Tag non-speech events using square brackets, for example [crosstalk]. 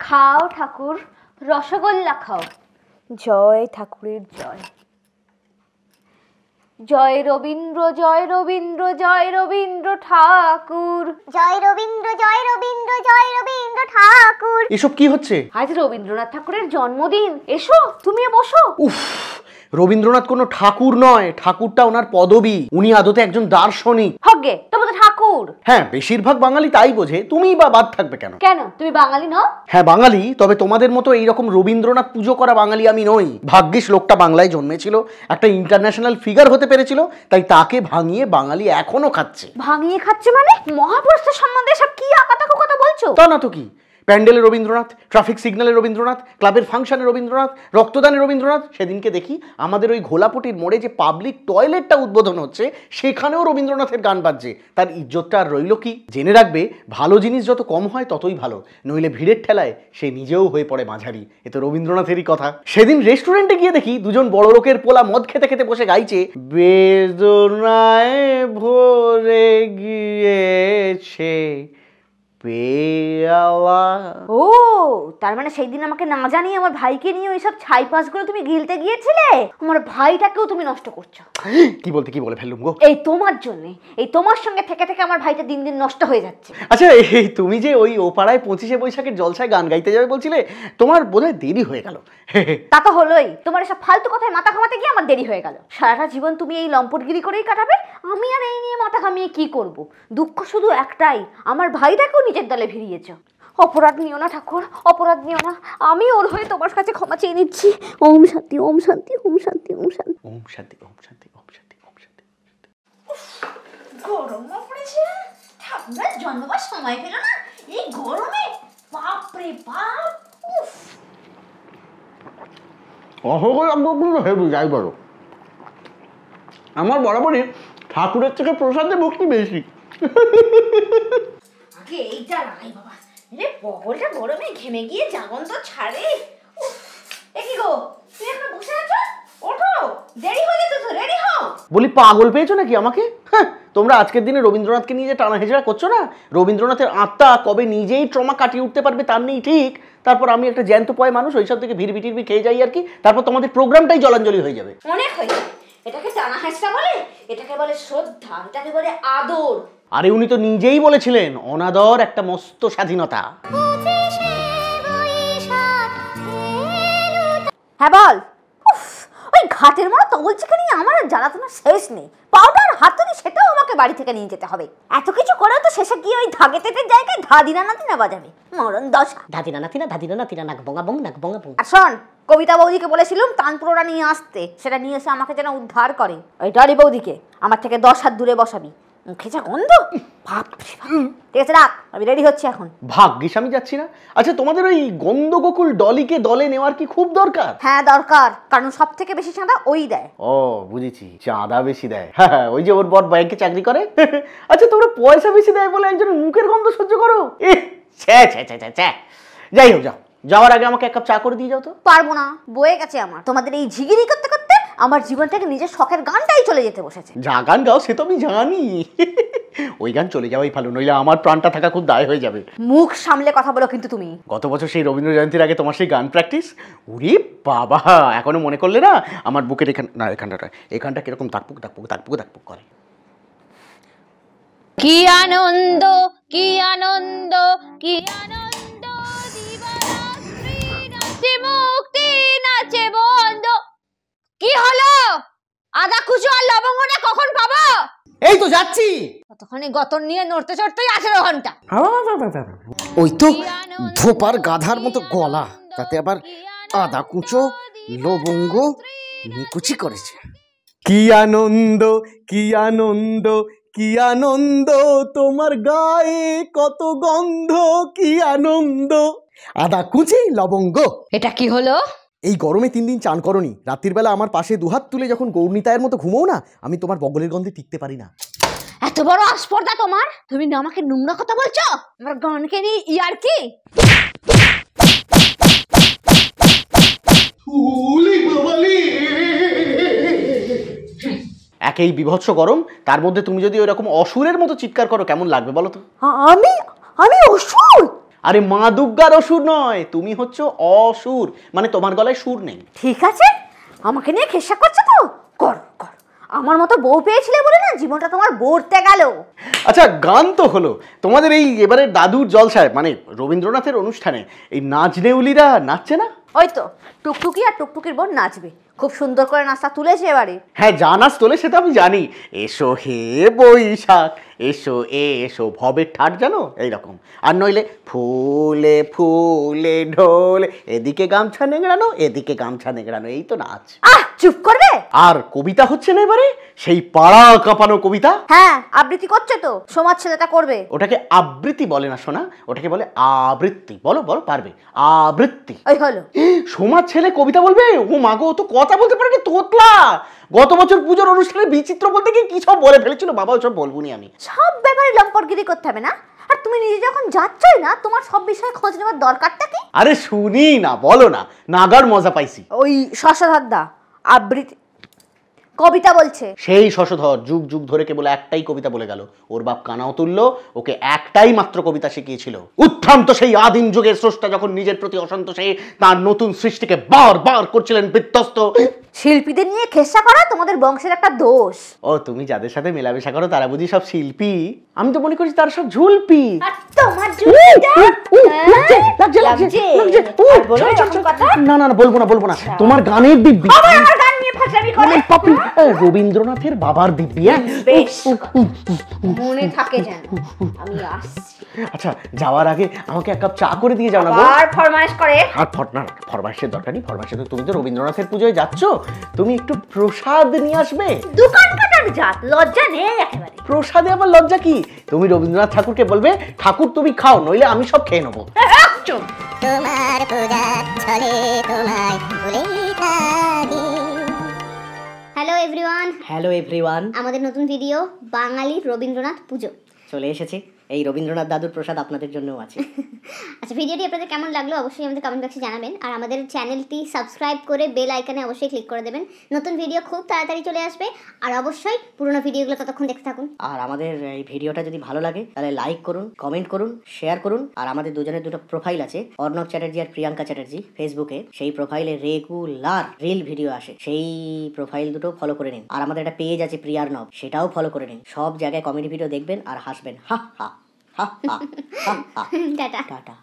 খাও ঠাকুর রসগোল্লা খাও। জয় ঠাকুরের জয়। জয় রবীন্দ্র জয় রবীন্দ্র জয় রবীন্দ্র ঠাকুর। জয় রবীন্দ্র জয় রবীন্দ্র জয় এসব কি হচ্ছে? আজ রবীন্দ্রনাথ ঠাকুরের জন্মদিন। এসো তুমি বসো। উফ রবীন্দ্রনাথ কোনো ঠাকুর নয় ঠাকুরটা ওনার পদবী। উনি আদতে একজন দার্শনিক। হগে তবে তো ঠাকুর। হ্যাঁ বেশিরভাগ বাঙালি তাই বোঝে তুমি বা বাদ থাকবে কেন? কেন তুমি বাঙালি নও? হ্যাঁ বাঙালি তবে তোমাদের মতো এইরকম রবীন্দ্রনাথ পুজো করা বাঙালি আমি নই। ভাগ্যিস লোকটা বাংলায় জন্মেছিল একটা ইন্টারন্যাশনাল ফিগার হতে পেরেছিল তাই তাকে ভাঙিয়ে বাঙালি এখনও খাচ্ছে। ভাঙিয়ে খাচ্ছে মানে? মহাপুরুষের সম্বন্ধে সব কি আকাতাকু কথা বলছো? তা না তো কি? প্যান্ডেলে রবীন্দ্রনাথ, ট্রাফিক সিগন্যালে রবীন্দ্রনাথ, ক্লাবের ফাংশনে রবীন্দ্রনাথ, রক্তদানে রবীন্দ্রনাথ, সেদিনকে দেখি আমাদের ওই ঘোলাপটির মোড়ে যে পাবলিক টয়লেটটা উদ্বোধন হচ্ছে, সেখানেও রবীন্দ্রনাথের গান বাজছে। তার ইজ্জতটা আর রইল কি? জেনে রাখবে, ভালো জিনিস যত কম হয় ততই ভালো। নইলে ভিড়ের ঠেলায় সে নিজেও হয়ে পড়ে মাঝারি। এ তো রবীন্দ্রনাথেরই কথা। সেদিন রেস্টুরেন্টে গিয়ে দেখি দুজন বড় লোকের পোলা মদ খেতে খেতে বসে গাইছে বেদনায় ভরে গিয়েছে pela. Oh! তার মানে সেই দিন আমাকে না জানিয়ে আমার ভাইকে নিয়ে ওইসব ছাই পাশগুলো তুমি গিলতে গিয়েছিলে? আমার ভাইটাকেও তুমি নষ্ট করছ। কি বলতে কি বলে ফেললুম গো? এই তোমার জন্য এই তোমার সঙ্গে থেকে থেকে আমার ভাইটা দিন দিন নষ্ট হয়ে যাচ্ছে। আচ্ছা এই তুমি যে ওই ও পাড়ায় পঁচিশে বৈশাখের জলসায় গান গাইতে যাবে বলছিলে তোমার বোধহয় দেরি হয়ে গেল। তা তো হলোই তোমার এসব ফালতু কথায় মাথা ঘামাতে গিয়ে আমার দেরি হয়ে গেল। সারাটা জীবন তুমি এই লম্পটগিরি করেই কাটাবে আমি আর এই নিয়ে মাথা ঘামিয়ে কি করব? দুঃখ শুধু একটাই আমার ভাইটাকেও নিজের দলে ভিড়িয়েছ। অপরাধ নিও না ঠাকুর অপরাধ নিও না। আমি ওর হয়ে তোমার কাছে ক্ষমা চেয়ে নিচ্ছি। ওম শান্তি ওম শান্তি ওম শান্তি ওম শান্তি। ওম শান্তি ওম শান্তি ওম শান্তি ওম শান্তি গরম পড়েছে ঠাকুরের জন্মবার সময় পেল না। এই গরমে? বাপরে বাপ উফ। অসহ্য লাগবে কিন্তু যাই বলো। আমার বরাবরই ঠাকুরের থেকে প্রসাদে ভক্তি বেশি। আগে এইটা রাই বাবা। রে বগলটা গরমে ঘেমে গিয়ে জাগন তো ছাড়ে। উফ, এ কি গো তুই এখন বসে আছো? ওঠো দেরি হয়ে যেত রেডি হও। বলি পাগল পেয়েছ নাকি আমাকে? হ্যাঁ তোমরা আজকের দিনে রবীন্দ্রনাথকে নিয়ে যে টানা হেজড়া করছ না? রবীন্দ্রনাথের আত্মা কবে নিজেই ট্রমা কাটিয়ে উঠতে পারবে তার নেই ঠিক। তারপর আমি একটা জ্যান্ত পয় মানুষ ওইসব থেকে ভিড় ভিটির খেয়ে যাই আর কি। তারপর তোমাদের প্রোগ্রামটাই জলাঞ্জলি হয়ে যাবে। অনেক হয়েছে এটাকে টানা হাসটা বলে? এটাকে বলে শ্রদ্ধা এটাকে বলে আদর। আরে উনি তো নিজেই বলেছিলেন অনাদর একটা মস্ত স্বাধীনতা। হ্যাঁ বল। উফ, ওই ঘাটের মতো তবল চিকেনি আমার আর জ্বালাতনার শেষ নেই। পাউডার হাতুড়ি সেটাও আমাকে বাড়ি থেকে নিয়ে যেতে হবে। এত কিছু করেও তো শেষে গিয়ে ওই ধাগে তেতের জায়গায় ধাদিনা নাতিনা বাজাবে। মরণ দশা। ধাদিনা নাতিনা ধাদিনা নাতিনা নাক বঙ্গা বং নাক বঙ্গা বং আর শোন কবিতা বৌদিকে বলেছিলাম তানপুরোটা নিয়ে আসতে। সেটা নিয়ে এসে আমাকে যেন উদ্ধার করে। ওই ডলি বৌদিকে। আমার থেকে দশ হাত দূরে বসাবি। মুখে যা গন্ধ বাপ বাপ। ঠিক আছে রাখ আমি রেডি হচ্ছি এখন ভাগ্যিস আমি যাচ্ছি না? আচ্ছা তোমাদের ওই গন্ধগোকুল ডলিকে দলে নেওয়ার কি খুব দরকার? হ্যাঁ দরকার। কারণ সব থেকে বেশি চাঁদা ওই দেয়। ও বুঝেছি। চাঁদা বেশি দেয়। হ্যাঁ ওই যে ওর বর ব্যাংকে চাকরি করে। আচ্ছা তোমরা পয়সা বেশি দেয় বলে একজনের মুখের গন্ধ সহ্য করো? এ ছ্যা ছ্যা ছ্যা ছ্যা ছ্যা যাই হোক যাও। যাওয়ার আগে আমাকে এক কাপ চা করে দিয়ে যাও তো। পারব না। বয়ে গেছে আমার। তোমাদের এই ঝিগিরি করতে করতে আমার জীবন থেকে নিজের শখের গানটাই চলে যেতে বসেছে। যা গান গাও সে তো আমি জানি। ওই গান চলে যাওয়াই ভালো নইলে আমার প্রাণটা থাকা খুব দায় হয়ে যাবে। মুখ সামলে কথা বলো কিন্তু তুমি। গত বছর সেই রবীন্দ্র জয়ন্তীর আগে তোমার সেই গান প্র্যাকটিস উরি বাবা এখনও মনে করলে না? আমার বুকের এখান না এখানটা এখানটা কীরকম তাকপুক তাকপুক তাকপুক তাকপুক করে। কি আনন্দ কি আনন্দ কি আনন্দ দিবারাত্রি নাচে মুক্তি নাচে বন্ধ কি হলো আদা কুচো আর লবঙ্গটা কখন পাবো এই তো যাচ্ছি ততক্ষণে গতর নিয়ে নড়তে চড়তেই আঠেরো ঘণ্টা। ওই তো ধোপার গাধার মতো গলা তাতে আবার আদা কুচো লবঙ্গ নিকুচি করেছে। কি আনন্দ কি আনন্দ কি আনন্দ তোমার গায়ে কত গন্ধ কি আনন্দ। আদা কুচি লবঙ্গ। এটা কি হলো? এই গরমে তিন দিন চান করনি। রাত্রির বেলা আমার পাশে দুহাত তুলে যখন গৌরনীতায়ের মতো ঘুমোও না আমি তোমার বগলের গন্ধে টিকতে পারি না। এত বড় আস্পর্ধা তোমার? তুমি না আমাকে নোংরা কথা বলছো? আমার গানকে নিয়ে ইয়ার কি? একেই বিভৎস গরম তার মধ্যে তুমি যদি ওইরকম অসুরের মতো চিৎকার করো কেমন লাগবে বলো তো? আমি? আমি অসুর? আরে মা দুর্গার অসুর নয় তুমি হচ্ছে অসুর। মানে তোমার গলায় সুর নেই। ঠিক আছে আমাকে নিয়ে খেসা করছ তো? কর কর। আমার মতো বউ পেয়েছিলে বলে না? জীবনটা তোমার বলতে গেল। আচ্ছা গান তো হলো। তোমাদের এই এবারে দাদুর জলসায় মানে রবীন্দ্রনাথের অনুষ্ঠানে এই নাচ নেউলিরা নাচছে না? ওই তো টুকটুকি আর টুকটুকির বোন নাচবে। খুব সুন্দর করে নাচটা তুলেছে এবারে। হ্যাঁ যা নাচ তোলে সেটা আমি জানি। এসো হে বৈশাখ এসো এসো ভবের ঠাট জানো এইরকম। আর নইলে ফুলে ফুলে ঢোলে এদিকে গামছা নেংড়ানো এদিকে গামছা নেংড়ানো এই তো নাচ। আহ! চুপ করবে? আর কবিতা হচ্ছে না এবারে? সেই পাড়া কাঁপানো কবিতা? হ্যাঁ আবৃত্তি করছে তো? সমাজ ছেলেটা করবে। ওটাকে আবৃত্তি বলে না শোনা ওটাকে বলে আবৃত্তি। বলো বলো পারবে। আবৃত্তি। ওই হলো। সমাজ ছেলে কবিতা বলবে? ও মাগো তো কথা বলতে পারে না তোতলা? গত বছর পুজোর অনুষ্ঠানে বিচিত্র বলতে গিয়ে কি সব বলে ফেলেছিল? বাবা ওসব বলব নি আমি। সব ব্যাপারে লম্পটগিরি করতে হবে না? আর তুমি নিজে যখন যাচ্ছই না তোমার সব বিষয়ে খোঁজ নেওয়ার দরকারটা কি? আরে শুনি না বলো না। নাগার মজা পাইছি। ওই শশধরদা আবৃত্তি। কবিতা বলছে। সেই শশধর যুগ যুগ ধরে কেবল একটাই কবিতা বলে গেল। ওর বাপ কানাও তুলল ওকে একটাই মাত্র কবিতা শিখিয়েছিল। উত্থান্ত সেই আদিম যুগের স্রষ্টা যখন নিজের প্রতি অসন্তোষে তার নতুন সৃষ্টিকে বার বার করছিলেন বিধ্বস্ত। শিল্পীদের নিয়ে খেসা করা তোমাদের বংশের একটা দোষ। ও তুমি যাদের সাথে মেলামেশা করো তারা বুঝি সব শিল্পী। আমি তো মনে করছি তারা সব ঝুলপি। আর তোমার জুড়িটা লাগছে, লাগছে, লাগছে, লাগছে। আর বলো। কথা? না না না বলব না বলব না। তোমার গানের দিব্যি। আমার গান নিয়ে করে? মানে পাপি। রবীন্দ্রনাথের বাবার দিব্যি হ্যাঁ? মনে থাকে যেন। আমি আসছি। আচ্ছা যাওয়ার আগে আমাকে এক কাপ চা করে দিয়ে যাও না গো। আর ফরমাইশ করে। আর ফর না না, ফরমাইশের দরকার নেই ফরমাইশে তো তুমি তো রবীন্দ্রনাথের পুজোয় যাচ্ছ। তুমি একটু প্রসাদ নিয়ে আসবে? দোকান কাটার জাত লজ্জা নেই একেবারে। প্রসাদে আবার লজ্জা কি? তুমি রবীন্দ্রনাথ ঠাকুরকে বলবে ঠাকুর তুমি খাও নইলে আমি সব খেয়ে নেব। [laughs] চুপ তোমার পূজা চলে তোমায় বলে থাকি। হ্যালো এভরিওয়ান হ্যালো এভরিওয়ান আমাদের নতুন ভিডিও বাঙালি রবীন্দ্রনাথ পুজো। চলে এসেছি। এই রবীন্দ্রনাথ দাদুর প্রসাদ আপনাদের জন্যও আছে। [laughs] আচ্ছা ভিডিওটি আপনাদের কেমন লাগল অবশ্যই আমাদের কমেন্ট বক্সে জানাবেন। আর আমাদের চ্যানেলটি সাবস্ক্রাইব করে বেল আইকনে অবশ্যই ক্লিক করে দেবেন। নতুন ভিডিও খুব তাড়াতাড়ি চলে আসবে। আর অবশ্যই পুরোনো ভিডিওগুলো ততক্ষণ দেখতে থাকুন। আর আমাদের এই ভিডিওটা যদি ভালো লাগে তাহলে লাইক করুন কমেন্ট করুন শেয়ার করুন। আর আমাদের দুজনের দুটো প্রোফাইল আছে অর্ণব চ্যাটার্জি আর প্রিয়াঙ্কা চ্যাটার্জি ফেসবুকে সেই প্রোফাইলে রেগুলার রিল ভিডিও আসে। সেই প্রোফাইল দুটো ফলো করে নিন। আর আমাদের একটা পেজ আছে প্রিয়ার নব সেটাও ফলো করে নিন। সব জায়গায় কমেডি ভিডিও দেখবেন আর হাসবেন। হা হা। হা হা হা হা টাটা টাটা